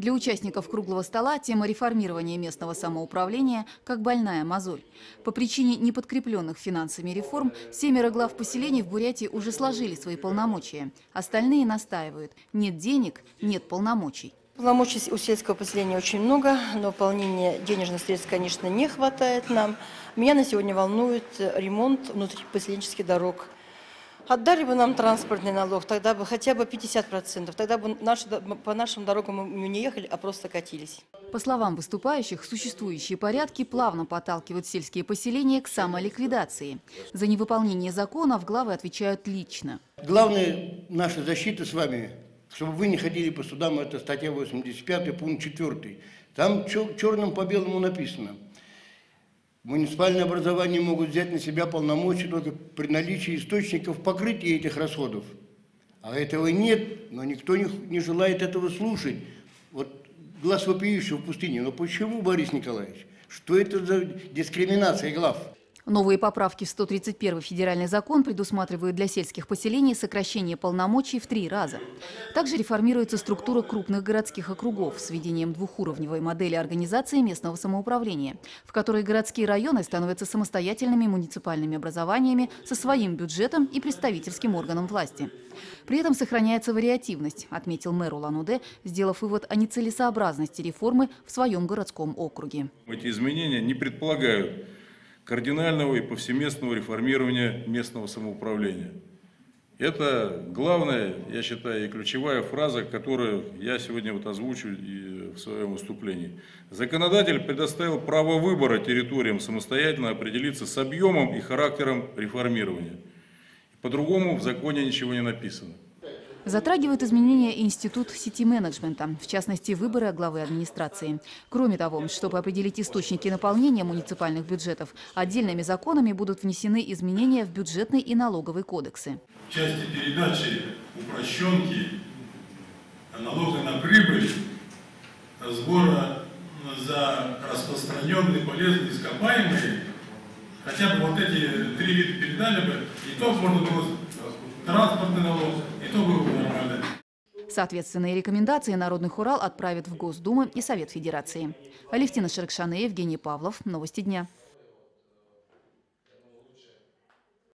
Для участников круглого стола тема реформирования местного самоуправления как больная мозоль. По причине неподкрепленных финансами реформ семеро глав поселений в Бурятии уже сложили свои полномочия. Остальные настаивают – нет денег, нет полномочий. Полномочий у сельского поселения очень много, но выполнения денежных средств, конечно, не хватает нам. Меня на сегодня волнует ремонт внутрипоселенческих дорог. Отдали бы нам транспортный налог, тогда бы хотя бы 50%. Тогда бы наши, по нашим дорогам мы не ехали, а просто катились. По словам выступающих, существующие порядки плавно подталкивают сельские поселения к самоликвидации. За невыполнение законов главы отвечают лично. Главная наша защита с вами, чтобы вы не ходили по судам, это статья 85, пункт 4. Там черным по белому написано – Муниципальные образования могут взять на себя полномочия только при наличии источников покрытия этих расходов. А этого нет, но никто не, не желает этого слушать. Вот глаз вопиющего в пустыне. Но почему, Борис Николаевич? Что это за дискриминация глав? Новые поправки в 131 федеральный закон предусматривают для сельских поселений сокращение полномочий в три раза. Также реформируется структура крупных городских округов с введением двухуровневой модели организации местного самоуправления, в которой городские районы становятся самостоятельными муниципальными образованиями со своим бюджетом и представительским органом власти. При этом сохраняется вариативность, отметил мэр Улан-Удэ, сделав вывод о нецелесообразности реформы в своем городском округе. Эти изменения не предполагают кардинального и повсеместного реформирования местного самоуправления. Это главная, я считаю, и ключевая фраза, которую я сегодня вот озвучу в своем выступлении. Законодатель предоставил право выбора территориям самостоятельно определиться с объемом и характером реформирования. По-другому в законе ничего не написано. Затрагивают изменения Институт сети-менеджмента, в частности, выборы главы администрации. Кроме того, чтобы определить источники наполнения муниципальных бюджетов, отдельными законами будут внесены изменения в бюджетный и налоговый кодексы. В части передачи упрощенки налога на прибыль, сбора за распространенные полезные ископаемые, хотя бы вот эти три вида передали бы, и то можно было транспортный налог, и то было бы нормально. Соответственные рекомендации Народный хурал отправит в Госдуму и Совет Федерации. Алевтина Шеркшаны, Евгений Павлов. Новости дня.